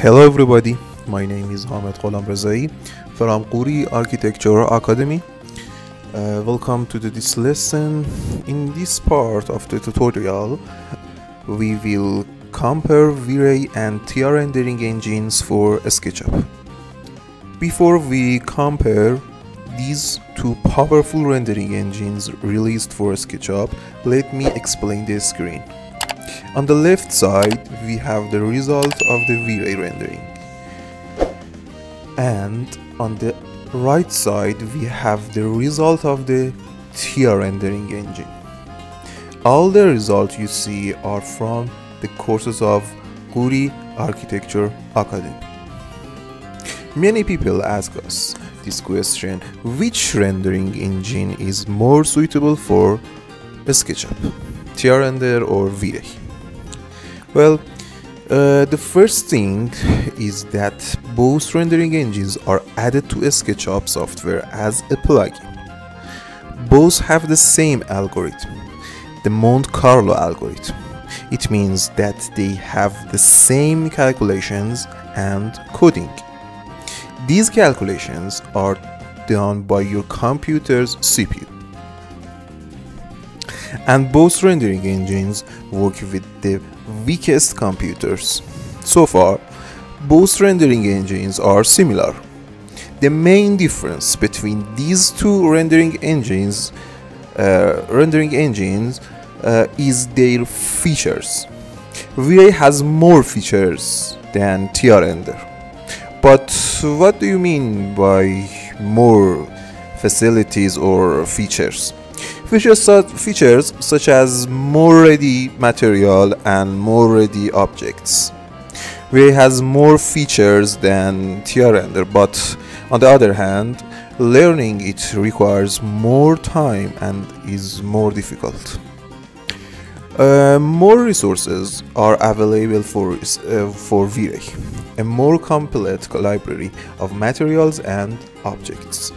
Hello everybody, my name is Ahmed Gholam Rezai from Ghoori Architecture Academy. Uh, welcome to this lesson. In this part of the tutorial, we will compare V-Ray and Thea rendering engines for SketchUp. Before we compare these two powerful rendering engines released for SketchUp, let me explain the screen. On the left side, we have the result of the V-Ray rendering. And on the right side, we have the result of the Thea rendering engine. All the results you see are from the courses of Ghoori Architecture Academy. Many people ask us this question, which rendering engine is more suitable for SketchUp, Thea render or V-Ray? Well, uh, the first thing is that both rendering engines are added to SketchUp software as a plugin. Both have the same algorithm, the Monte Carlo algorithm. It means that they have the same calculations and coding. These calculations are done by your computer's CPU. And both rendering engines work with the weakest computers. So far, both rendering engines are similar. The main difference between these two rendering engines, uh, rendering engines, uh, is their features. V-Ray has more features than Thea render. But what do you mean by more facilities or features? Features, features such as more ready material and more ready objects. V-Ray has more features than Thea render, but on the other hand, learning it requires more time and is more difficult. Uh, more resources are available for, uh, for V-Ray, a more complete library of materials and objects.